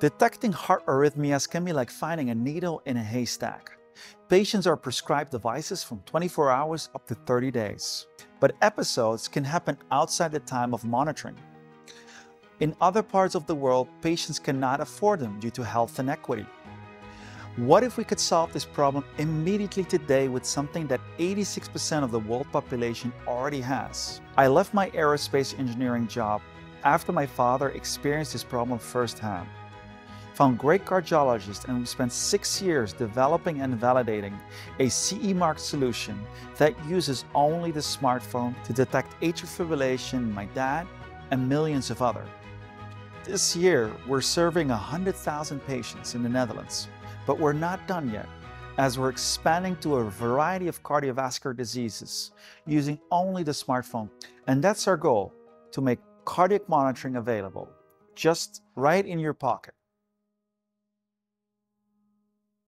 Detecting heart arrhythmias can be like finding a needle in a haystack. Patients are prescribed devices from 24 hours up to 30 days, but episodes can happen outside the time of monitoring. In other parts of the world, patients cannot afford them due to health inequity. What if we could solve this problem immediately today with something that 86% of the world population already has? I left my aerospace engineering job after my father experienced this problem firsthand. Found great cardiologists and we spent six years developing and validating a CE marked solution that uses only the smartphone to detect atrial fibrillation in my dad and millions of others. This year, we're serving 100,000 patients in the Netherlands but we're not done yet, as we're expanding to a variety of cardiovascular diseases using only the smartphone. And that's our goal, to make cardiac monitoring available, just right in your pocket.